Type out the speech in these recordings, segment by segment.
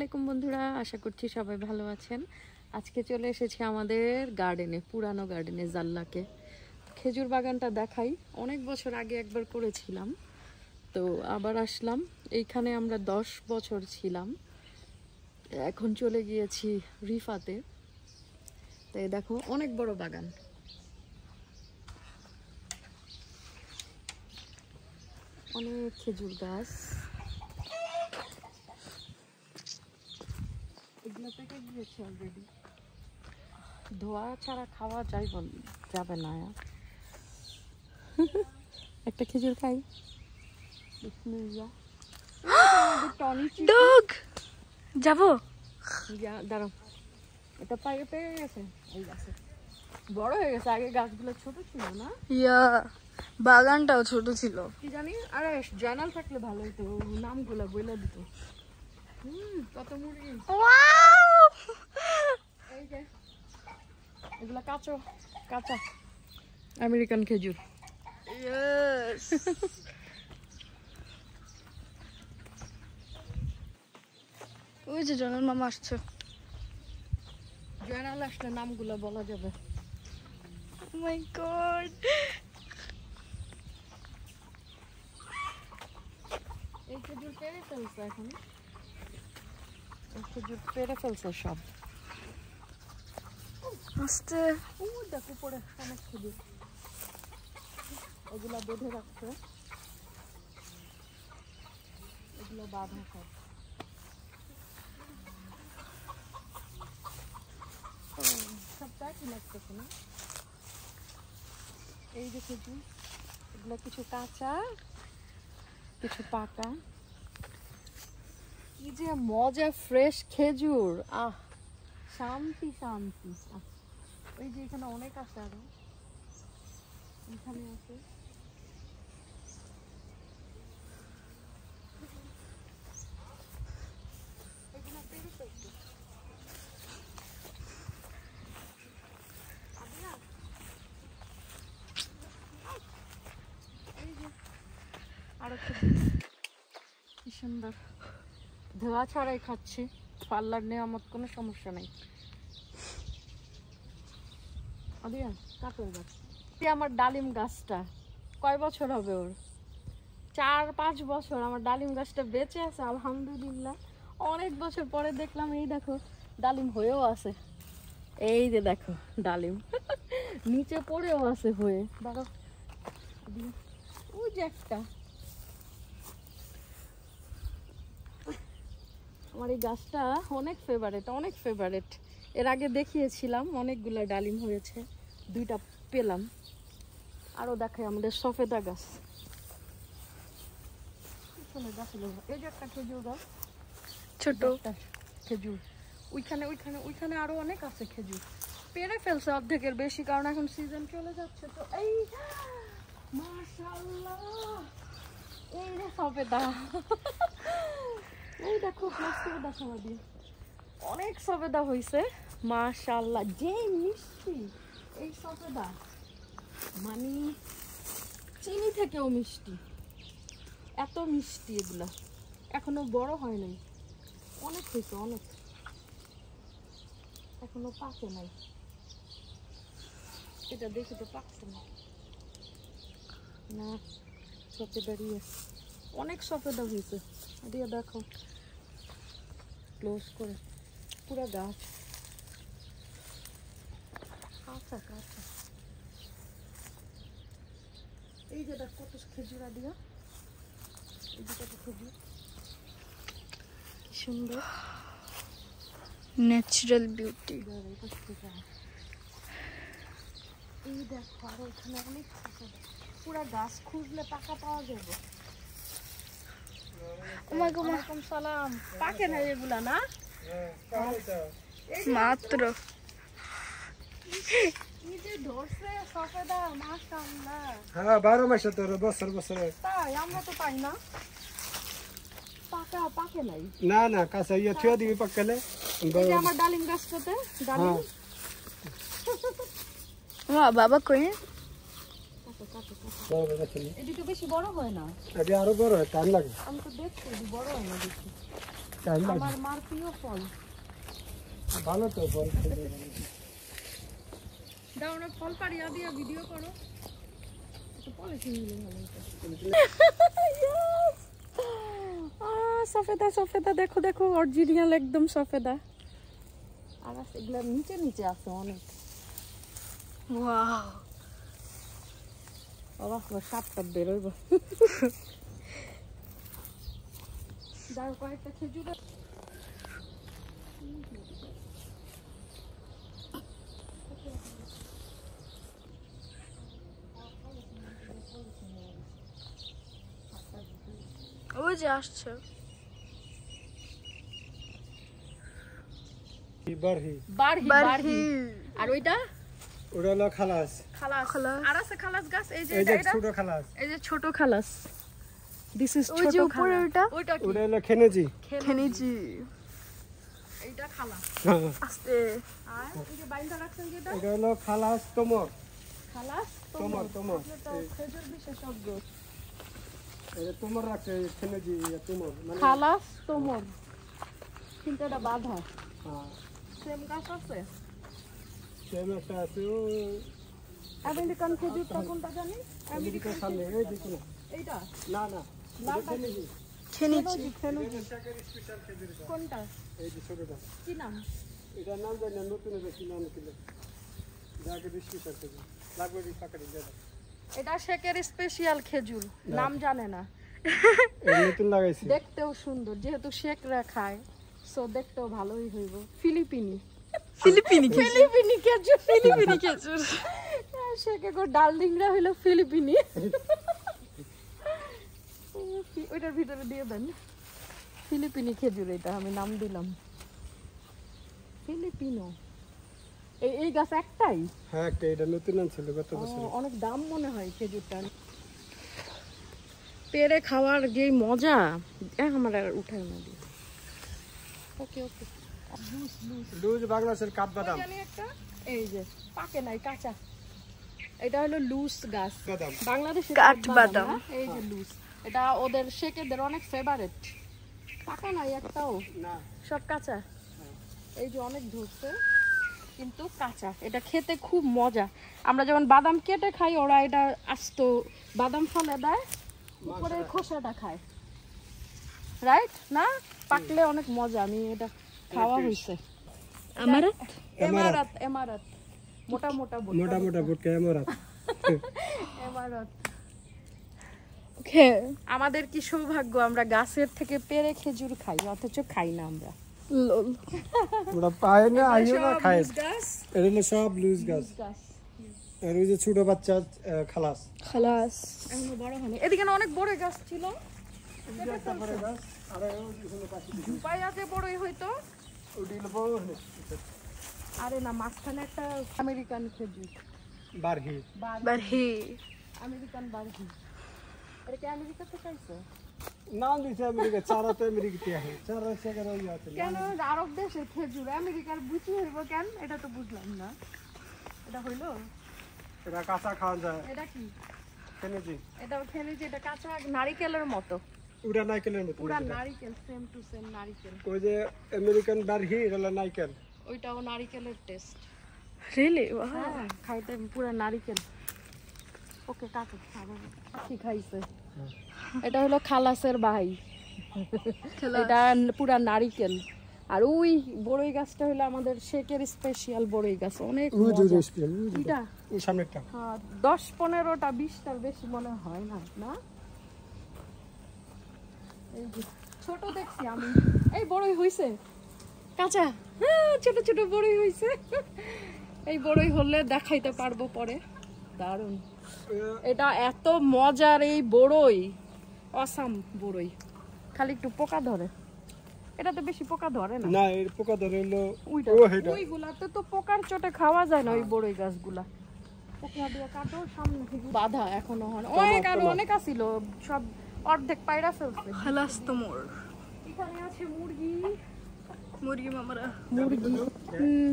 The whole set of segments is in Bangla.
আলাইকুম বন্ধুরা, আশা করছি সবাই ভালো আছেন। আজকে চলে এসেছি আমাদের গার্ডেনে পুরানো গার্ডেনে জাল্লাকে খেজুর বাগানটা দেখাই। অনেক বছর আগে একবার করেছিলাম। তো আবার আসলাম। এইখানে আমরা দশ বছর ছিলাম। এখন চলে গিয়েছি রিফাতে। তাই দেখো, অনেক বড় বাগান। অনেক খেজুর গাছ। এগুলো পেকে গিয়েছে অলরেডি ধোয়া ছাড়া খাওয়া যাই বল যাবে না। একটা খেজুর খাই। ডগ যাব? দাঁড়াও। এটা পায়ে পেয়ে গেছে? এই গাছে বড় হয়ে গেছে আগে গাছগুলো ছোট ছিল না? ইয়া বাগানটাও ছোট ছিল। কি জানি আরে জানাল থাকলে ভালো হতো নামগুলো বলে দিত। কত মুরগি এগুলা কাঁচো কাঁচা। আমেরিকান খেজুর। ওই যে জনের মামা আসছে। জয়নাল আসলে নামগুলো বলা যাবে। মাই গড এই খেজুর পেরে ফেলছে এখন। খেজুর পেরে ফেলছে সব। আস্তে ও দেখো অনেক খেজুর। এগুলা বেঁধে রাখছে। এগুলো বাঁধা সব। সবটা কি লাগতেছে না? এই যে খেজুর এগুলো কিছু কাঁচা কিছু পাকা। কি যে মজা ফ্রেশ খেজুর। আহ, শান্তি শান্তি। ওই যে এখানে অনেক আছে আরও। এখানে আছে। কি সুন্দর। ধোয়া ছাড়াই খাচ্ছি। পার্লার নেওয়া আমার কোনো সমস্যা নাই। আমার ডালিম গাছটা। কয় বছর হবে ওর? চার, পাঁচ বছর আমার ডালিম গাছটা বেঁচে আছে, আলহামদুলিল্লাহ। অনেক বছর পরে দেখলাম, এই দেখো, ডালিম হয়েও আছে। এই যে দেখো, ডালিম। নিচে পড়েও আছে হয়ে। দেখো ওই যে একটা। আমার এই গাছটা অনেক ফেভারেট অনেক ফেভারেট এর আগে দেখিয়েছিলাম অনেকগুলো ডালিম হয়েছে দুইটা পেলাম। আরও দেখাই আমাদের সফেদা গাছ। এই যে একটা খেজুর গাছ। ছোট। খেজুর। ওইখানে ওইখানে ওইখানে আরও অনেক আছে খেজুর। পেরে ফেলছে অর্ধেকের বেশি কারণ এখন সিজন চলে যাচ্ছে তো এই মাশাআল্লাহ। এই রে সবেদা এই দেখো প্লাস্টিকের দেখা দিয়ে অনেক সবেদা হইছে, মাশাআল্লাহ, যে মিষ্টি এই সবেদা মানে চিনি থেকেও মিষ্টি, এত মিষ্টি এগুলা। এখনও বড় হয় নাই। অনেক হয়েছে অনেক। এখনও পাকে নাই। এটা দেখে তো পাকছে না। না সফেদারই অনেক সফেদা হয়েছে দিয়ে দেখো। ক্লোজ করে। পুরো গাছ। কাঁচা কাঁচা এই যে দেখ কত খেজুরা দিয়া। এই যে কত খেজুর। কি সুন্দর। ন্যাচারাল বিউটি এই দেখো আর ওখানে অনেক পুরা গাছ খুঁজলে পাকা পাওয়া যাবে। পাকে না এগুলা না মাত্র কি যে ধরছে সফেদা মাশাআল্লাহ হ্যাঁ বারো মাসে তোর বছর বছরে তাই আমরা তো পাই না পাকা পাকে নাই না না কাঁচা ইয়ে থুয়া দিবি পাকলে এই যে আমার ডালিম গাছটাতে ডালিম মা বাবা কই এদিকে বেশি বড় হয় না। আগে আরও বড় হয় টাইম লাগে। আমি তো দেখছি যে বড় হয় না বেশি টাইম লাগে। আমার মার প্রিয় ফল। ভালো তো বড় দাও না ফল পাড়িয়া দিয়া ভিডিও করো। একটু পলিথিন দিলে ভালো হতো। আহ, সফেদা সফেদা দেখো দেখো অরিজিনাল একদম সফেদা। আর আছে এগুলা নিচে নিচে আছে অনেক। ওয়াও অবাক করে সাপ টাপ বেরোইব কয়েকটা খেজুর ওই যে আসছে বারহি বারহি আর ওইটা ওটা হলো খালাস। খালাস। খালাস। আর আছে খালাস গাছ এই যে এটা। ছোট খালাস। এই যে ছোট খালাস। দিস ইজ ওই ছোট যে উপরে খালাস। ওইটা? ওইটা কি? ওটা হলো খেনেজি। খেনিজি। এইটা খালাস। হ্যাঁ। আস্তে। আর এই যে বাইন্দা রাখছেন যেটা এটা? হলো খালাস তোমর। খালাস তোমর। তোমর খেজুর বিশেষজ্ঞ। এটা তোমর রাখছে খেনেজি তোমর। মানে খালাস তোমর। কিন্তু এটা বাধা। হ্যাঁ। সেম গাছ আছে? সেম একটা আছে ও আমেরিকান খেজুরটা কোনটা জানি আমেরিকার সামনে এই দেখো এইটা না। না এটা খেনেজি খেনিজি খেনুজি কোনটা এই যে ছোটটা কি নাম এটার নাম জানি না। নতুন বেশি নাম কিলো যাকে স্পেশাল খেজুর লাগবে এই দাদা এটা শেকের স্পেশাল খেজুর নাম জানে না নতুন লাগাইছি। দেখতেও সুন্দর যেহেতু শেকরা খায় সো দেখতেও ভালোই হইব। ফিলিপিনি। ফিলিপিনি ফিলিপিনি খেজুর। ফিলিপিনি খেজুর। শেকে গো ডার্লিংরা হইল ফিলিপিনি। ওইটার ভিতরে দিয়ে দেন। ফিলিপিনি খেজুর এটা আমি নাম দিলাম। ফিলিপিনো। এই এই গাছ একটাই? হ্যাঁ একটা এটা নতুন আনছিল গত বছর। অনেক দাম মনে হয় খেজুরটা। পেরে খাওয়ার যে মজা এ, আমার আর উঠায় না। দিয়ে ওকে ওকে। লুজ বাংলাদেশের কাঠবাদাম জানি এই যে পাকে নাই কাঁচা। এটা হলো লুস গাছ। বাদাম। বাংলাদেশে কাঠবাদাম। এই যে লুস এটা ওদের শেকেদের অনেক ফেভারিট পাকা নাই একটাও। না। সব কাঁচা। এই যে অনেক ধরছে কিন্তু কাঁচা। এটা খেতে খুব মজা। আমরা যেমন বাদাম কেটে খাই ওরা এটা আস্ত বাদাম ফলে দেয় উপরে খোসাটা খায়। রাইট না? পাকলে অনেক মজা। আমি এটা খাওয়া হয়েছে আমার এমারাত এমারাত মোটা মোটা মোটা মোটা এমরাত এমারাত ওকে আমাদের কি সৌভাগ্য আমরা গাছের থেকে পেরে খেজুর খাই অথচ খাই না আমরা। লল ওরা পায় না আইও না খায়। সব লুজ গাছ। আর ওই যে ছোট বাচ্চা খালাস। খালাস। এখনও বড় হয়নি। এদিকে না অনেক বড় গাছ ছিল। আর বড়ই হলো। আরে না মাঝখানে একটা আমেরিকান খেজুর। বারহি। বারহি। আমেরিকান বারহি। এটা কি আমেরিকা থেকে আইছে? নাম দিছে আমেরিকা চারা তো আমেরিকাতে আছে চারা সেখানে ওই আছে কেন? আরব দেশের খেজুর। আমেরিকার বুঝি হইব কেন? এটা তো বুঝলাম না। এটা হইল? এটা কাঁচা খাওয়া যায়। এটা কি? খেনেছি এটা খেলে এটা কাঁচা নারিকেলের মতো। উড়া নাইকেলের মতো পুরা নারিকেল সেম টু সেম নারিকেল। ওই যে আমেরিকান বারহি এটা হলো নাইকেল। ওইটাও নারিকেলের টেস্ট রিয়েলি হ্যাঁ খাইতে পুরা নারিকেল। ওকে কাকু কি খাইছে। এটা হলো খালাসের ভাই। এটা পুরা নারিকেল। আর ওই বড়ই গাছটা হলো আমাদের শেকের স্পেশাল বড়ই গাছ। অনেক হ্যাঁ দশ পনেরোটা বিশটার বেশি মনে হয় না না? ছোট দেখছি আমি। এই বড়ই হইছে। কাঁচা? হ্যাঁ ছোট ছোট বড়ই হইছে। এই বড়ই হলে দেখাইতে পারব পরে। দারুণ। এটা এত মজার এই বড়ই। অসাম বড়ই। খালি একটু পোকা ধরে। এটা তো বেশি পোকা ধরে না? না এর পোকা ধরে হলো ওইটা ওইগুলাতে তো পোকার চোটে খাওয়া যায় না ওই বড়ই গাছগুলা। পোকা দিয়ে কাটো সামনে বাধা এখনও হয় অনেক আরও অনেক আছিল। সব অর্ধেক পায়রা ফেলছে। খালাস তো মোর। এখানে আছে মুরগি। মুরগি মামারা। মুরগি। হুম।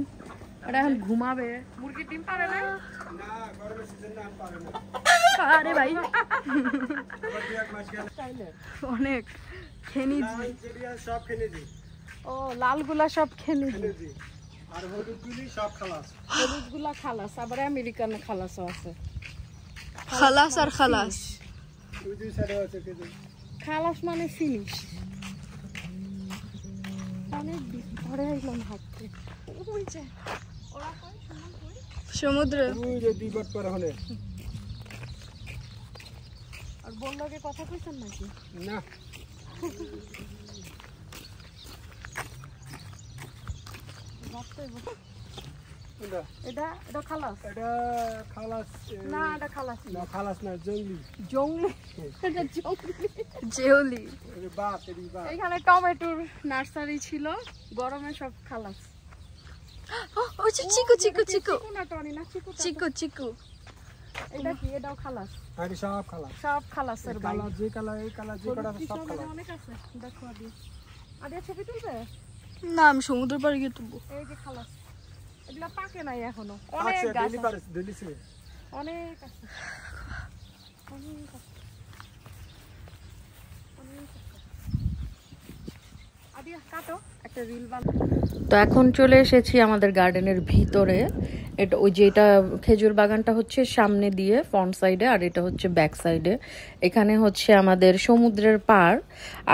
এটা এখন ঘুমাবে। মুরগি ডিম পারে না না গরমের সিজন না পারে না আরে ভাই। অনেক খেনি লাল সব খেলে দিই ও লালগুলা সব খেলে দিই আর হলুদ গুলি সব খালাস। হলুদগুলা খালাস আবার আমেরিকান খালাসও আছে। খালাস আর খালাস। খালাস মানে ফিনিশ। অনেক আইলাম হাঁটতে। ওই যে সমুদ্র। বট পরে হলে। আর বললোকে কথা কইছেন নাকি? না? এটা এটা খালাস? এটা খালাস না এটা খালাস না খালাস না জঙ্গলি জঙ্গলি এটা জঙ্গলি জেওলি বাপ এটি বাপ। এখানে টমেটোর নার্সারি ছিল গরমে সব খালাস। ও চিকু চিকু চিকু। চিকু না টনি না চিকু চিকু চিকু। এটা কি? এটাও খালাস। আর সব খালাস। সব খালাসের বাই যে কালার এই কালার যে কটা সব খালাস। অনেক আছে। দেখো আদি আদি ছবি না আমি সমুদ্র পাড়ে গিয়ে তুলবো। এই যে খালাস। এগুলা পাকে নাই এখনও। অনেক গাছ আছে। পারে ছিল অনেক আছে। আছে। তো এখন চলে এসেছি আমাদের গার্ডেনের ভিতরে। এটা ওই যেটা খেজুর বাগানটা হচ্ছে সামনে দিয়ে ফ্রন্ট সাইডে আর এটা হচ্ছে ব্যাক সাইডে এখানে হচ্ছে আমাদের সমুদ্রের পাড়।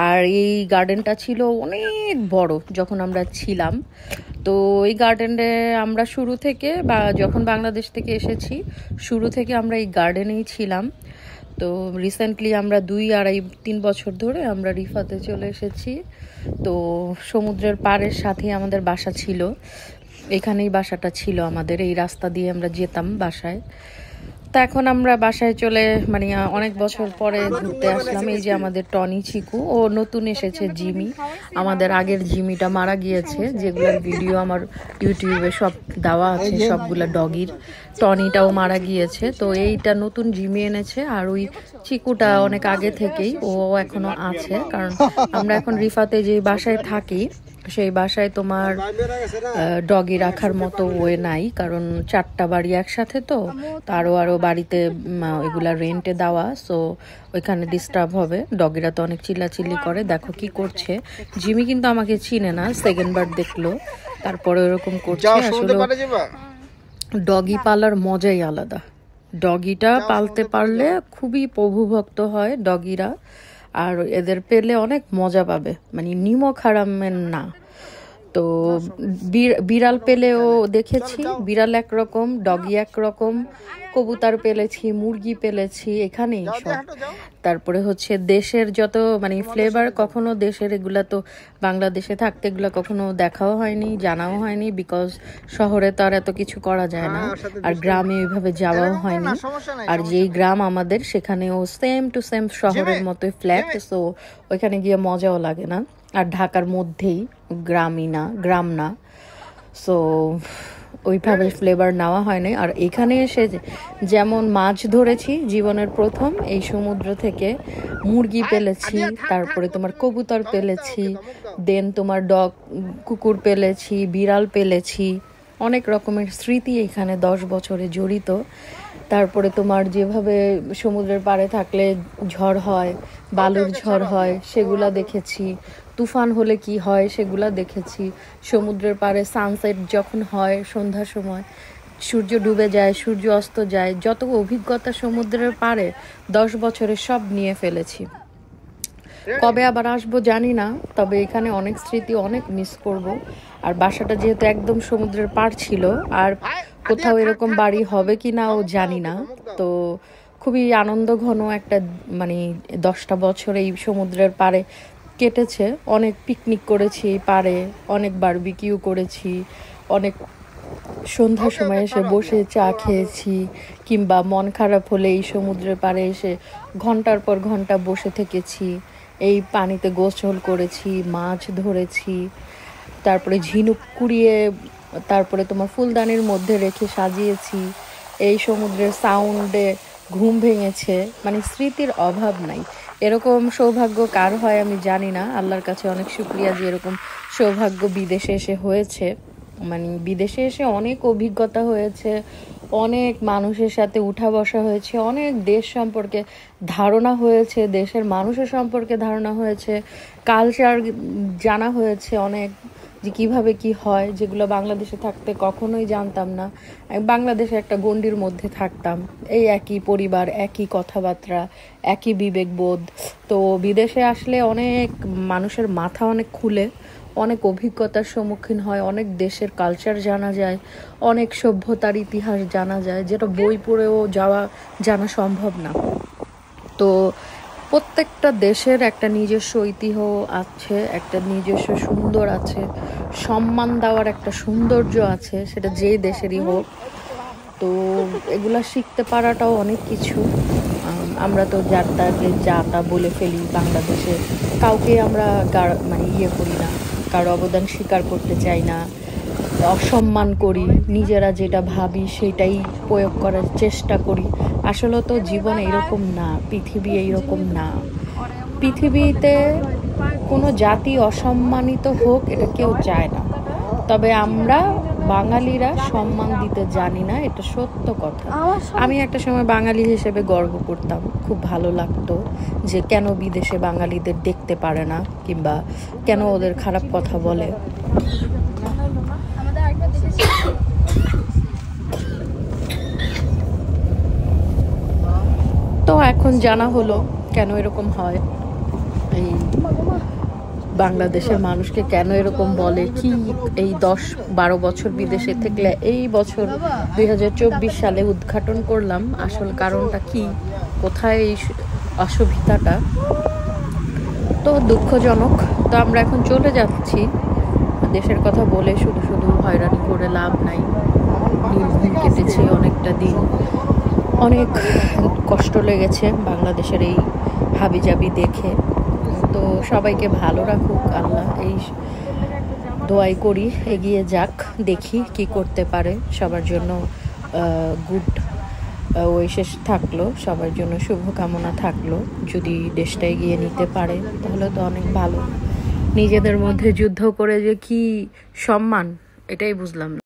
আর এই গার্ডেনটা ছিল অনেক বড় যখন আমরা ছিলাম। তো এই গার্ডেনে আমরা শুরু থেকে বা যখন বাংলাদেশ থেকে এসেছি, শুরু থেকে আমরা এই গার্ডেনেই ছিলাম। তো রিসেন্টলি আমরা দুই আড়াই, তিন বছর ধরে আমরা রিফাতে চলে এসেছি। তো সমুদ্রের পাড়ের সাথেই আমাদের বাসা ছিল। এখানেই বাসাটা ছিল আমাদের। এই রাস্তা দিয়ে আমরা যেতাম বাসায়। তো এখন আমরা বাসায় চলে মানে অনেক বছর পরে ঘুরতে আসলাম। এই যে আমাদের টনি, চিকু, ও নতুন এসেছে জিমি। আমাদের আগের জিমিটা মারা গিয়েছে, যেগুলোর ভিডিও আমার ইউটিউবে সব দেওয়া আছে, সবগুলা ডগির। টনিটাও মারা গিয়েছে। তো এইটা নতুন জিমি এনেছে, আর ওই চিকুটা অনেক আগে থেকেই ও এখনও আছে, কারণ আমরা এখন রিফাতে যে বাসায় থাকি সেই বাসায় তোমার ডগি রাখার মতো ওয়ে নাই কারণ চারটা বাড়ি একসাথে তো তারও আরও বাড়িতে এগুলা রেন্টে দেওয়া সো ওইখানে ডিস্টার্ব হবে। ডগিরা তো অনেক চিল্লাচিল্লি করে দেখো কি করছে। জিমি কিন্তু আমাকে চিনে না সেকেন্ড বার দেখল তারপরে ওরকম করছে আসলে ডগি পালার মজাই আলাদা। ডগিটা পালতে পারলে খুবই প্রভুভক্ত হয় ডগিরা। আর এদের পেলে অনেক মজা পাবে। মানে নিমক হারামের না। তো বিড়াল পেলেও দেখেছি বিড়াল একরকম ডগি একরকম কবুতর পেলেছি মুরগি পেলেছি এখানেই সব। তারপরে হচ্ছে দেশের যত মানে ফ্লেভার কখনো দেশের এগুলা তো বাংলাদেশে থাকতে এগুলা কখনো দেখাও হয়নি জানাও হয়নি বিকজ শহরে তো আর এত কিছু করা যায় না। আর গ্রামে ওইভাবে যাওয়াও হয়নি। আর যেই গ্রাম আমাদের সেখানেও সেম টু সেম শহরের মতোই ফ্ল্যাট সো ওইখানে গিয়ে মজাও লাগে না। আর ঢাকার মধ্যেই গ্রামই না গ্রাম না। সো ওইভাবে ফ্লেভার নেওয়া হয়নি। আর এখানে এসে যেমন মাছ ধরেছি জীবনের প্রথম এই সমুদ্র থেকে মুরগি পেলেছি তারপরে তোমার কবুতর পেলেছি দেন তোমার ডগ কুকুর পেলেছি বিড়াল পেলেছি অনেক রকমের স্মৃতি এখানে দশ বছরে জড়িত। তারপরে তোমার যেভাবে সমুদ্রের পাড়ে থাকলে ঝড় হয় বালুর ঝড় হয় সেগুলা দেখেছি। তুফান হলে কি হয় সেগুলা দেখেছি। সমুদ্রের পাড়ে সানসেট যখন হয় সন্ধ্যার সময় সূর্য ডুবে যায় সূর্য অস্ত যায় যত অভিজ্ঞতা সমুদ্রের পাড়ে দশ বছরে সব নিয়ে ফেলেছি। কবে আবার আসব জানি না তবে এখানে অনেক স্মৃতি অনেক মিস করব। আর বাসাটা যেহেতু একদম সমুদ্রের পাড় ছিল আর কোথাও এরকম বাড়ি হবে কি না ও জানি না। তো খুবই আনন্দ ঘন একটা মানে দশটা বছর এই সমুদ্রের পাড়ে কেটেছে অনেক পিকনিক করেছি পাড়ে অনেক বারবিকিউ করেছি অনেক সন্ধ্যার সময় এসে বসে চা খেয়েছি কিংবা মন খারাপ হলে এই সমুদ্রের পাড়ে এসে ঘণ্টার পর ঘণ্টা বসে থেকেছি এই পানিতে গোসল করেছি মাছ ধরেছি তারপরে ঝিনুক কুড়িয়ে তারপরে তোমার ফুলদানির মধ্যে রেখে সাজিয়েছি এই সমুদ্রের সাউন্ডে ঘুম ভেঙেছে মানে স্মৃতির অভাব নাই। এরকম সৌভাগ্য কার হয় আমি জানি না। আল্লাহর কাছে অনেক শুক্রিয়া যে এরকম সৌভাগ্য বিদেশে এসে হয়েছে। মানে বিদেশে এসে অনেক অভিজ্ঞতা হয়েছে, অনেক মানুষের সাথে উঠা বসা হয়েছে, অনেক দেশ সম্পর্কে ধারণা হয়েছে, দেশের মানুষের সম্পর্কে ধারণা হয়েছে কালচার জানা হয়েছে অনেক। যে কীভাবে কি হয়, যেগুলো বাংলাদেশে থাকতে কখনোই জানতাম না। বাংলাদেশে একটা গণ্ডির মধ্যে থাকতাম। এই একই পরিবার, একই কথাবার্তা, একই বিবেকবোধ। তো বিদেশে আসলে অনেক মানুষের মাথা অনেক খুলে, অনেক অভিজ্ঞতার সম্মুখীন হয়, অনেক দেশের কালচার জানা যায়, অনেক সভ্যতার ইতিহাস জানা যায়, যেটা বই পড়েও যাওয়া, জানা সম্ভব না। তো প্রত্যেকটা দেশের একটা নিজস্ব ঐতিহ্য আছে, একটা নিজস্ব সুন্দর আছে, সম্মান দেওয়ার একটা সৌন্দর্য আছে, সেটা যেই দেশেরই হোক। তো এগুলা শিখতে পারাটাও অনেক কিছু। আমরা তো যার তাকে যা তা বলে ফেলি বাংলাদেশে। কাউকে আমরা মানে ইয়ে করি না, কারও অবদান স্বীকার করতে চাই না। অসম্মান করি, নিজেরা যেটা ভাবি সেটাই প্রয়োগ করার চেষ্টা করি। আসলে তো জীবন এরকম না, পৃথিবী এইরকম না। পৃথিবীতে কোনো জাতি অসম্মানিত হোক, এটা কেউ চায় না। তবে আমরা বাঙালিরা সম্মান দিতে জানি না, এটা সত্য কথা। আমি একটা সময় বাঙালি হিসেবে গর্ব করতাম, খুব ভালো লাগতো যে কেন বিদেশে বাঙালিদের দেখতে পারে না, কিংবা কেন ওদের খারাপ কথা বলে। তো এখন জানা হলো কেন এরকম হয়। এই বাংলাদেশের মানুষকে কেন এরকম বলে? কি এই দশ বারো বছর বিদেশে থাকলে এই বছর দুই হাজার চব্বিশ সালে উদ্ঘাটন করলাম? আসল কারণটা কি? কোথায় এই অসুবিধাটা? তো দুঃখজনক। তো আমরা এখন চলে যাচ্ছি দেশের কথা বলে শুধু শুধু হয়রানি করে লাভ নাই। কেটেছে অনেকটা দিন। অনেক কষ্ট লেগেছে বাংলাদেশের এই হাবিজাবি দেখে। তো সবাইকে ভালো রাখুক, আল্লাহ এই দোয়াই করি, এগিয়ে যাক, দেখি কি করতে পারে। সবার জন্য গুড ওয়েশেষ থাকল, সবার জন্য শুভকামনা থাকল। যদি দেশটা এগিয়ে নিতে পারে, তাহলে তো অনেক ভালো। নিজেদের মধ্যে যুদ্ধ করে যে কি সম্মান এটাই বুঝলাম